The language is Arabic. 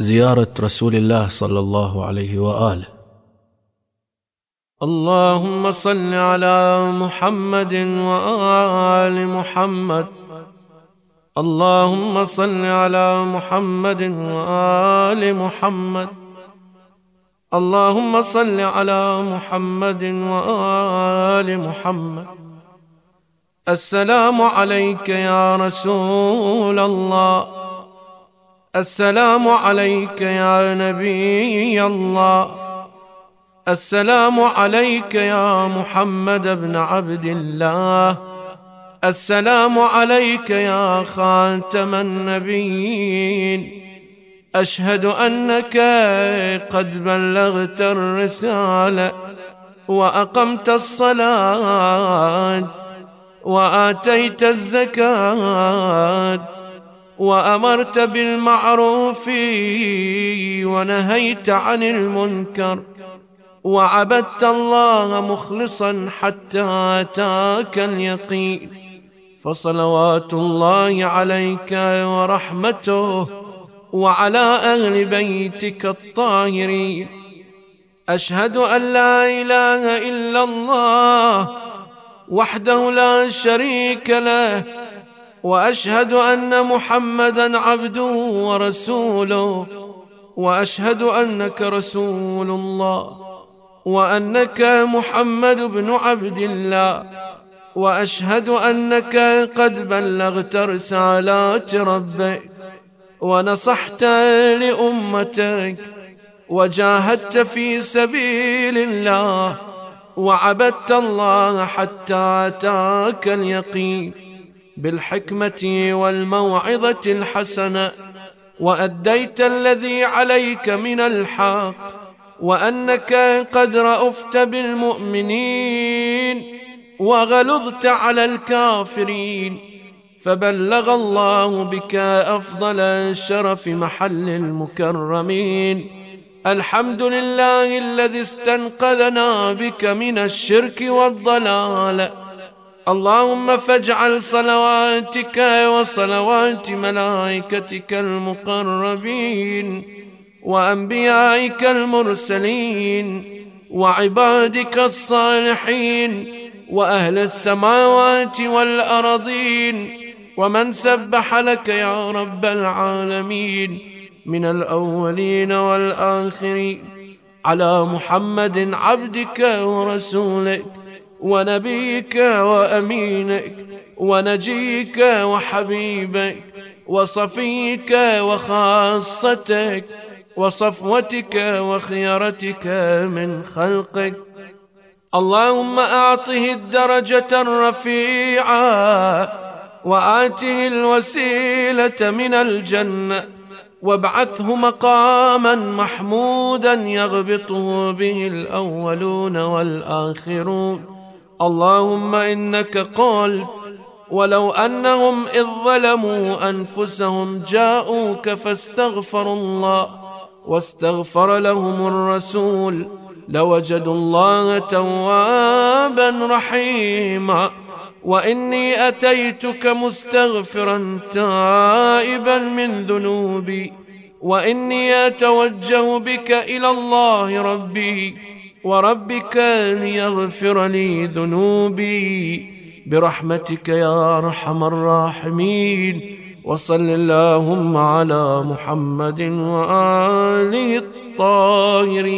زيارة رسول الله صلى الله عليه وآله. اللهم صل على محمد وآل محمد. اللهم صل على محمد وآل محمد. اللهم صل على محمد وآل محمد. السلام عليك يا رسول الله. السلام عليك يا نبي الله. السلام عليك يا محمد بن عبد الله. السلام عليك يا خاتم النبيين. أشهد أنك قد بلغت الرسالة وأقمت الصلاة وآتيت الزكاة. وأمرت بالمعروف ونهيت عن المنكر وعبدت الله مخلصا حتى أتاك اليقين فصلوات الله عليك ورحمته وعلى أهل بيتك الطاهرين. أشهد أن لا إله إلا الله وحده لا شريك له وأشهد أن محمدا عبده ورسوله وأشهد أنك رسول الله وأنك محمد بن عبد الله وأشهد أنك قد بلغت رسالات ربك ونصحت لأمتك وجاهدت في سبيل الله وعبدت الله حتى أتاك اليقين. بالحكمة والموعظة الحسنة وأديت الذي عليك من الحق وأنك قد رأفت بالمؤمنين وغلظت على الكافرين. فبلغ الله بك أفضل الشرف محل المكرمين. الحمد لله الذي استنقذنا بك من الشرك والضلال. اللهم فاجعل صلواتك وصلوات ملائكتك المقربين وأنبيائك المرسلين وعبادك الصالحين وأهل السماوات والأرضين ومن سبح لك يا رب العالمين من الأولين والآخرين على محمد عبدك ورسولك ونبيك وأمينك ونجيك وحبيبك وصفيك وخاصتك وصفوتك وخيرتك من خلقك. اللهم أعطه الدرجة الرفيعة وآته الوسيلة من الجنة وابعثه مقاما محمودا يغبطه به الأولون والآخرون. اللهم إنك قال ولو أنهم إذ ظلموا أنفسهم جاءوك فاستغفروا الله واستغفر لهم الرسول لوجدوا الله توابا رحيما. وإني أتيتك مستغفرا تائبا من ذنوبي وإني أتوجه بك إلى الله ربي. وربك ليغفر لي ذنوبي برحمتك يا أرحم الراحمين. وصل اللهم على محمد وآله الطاهرين.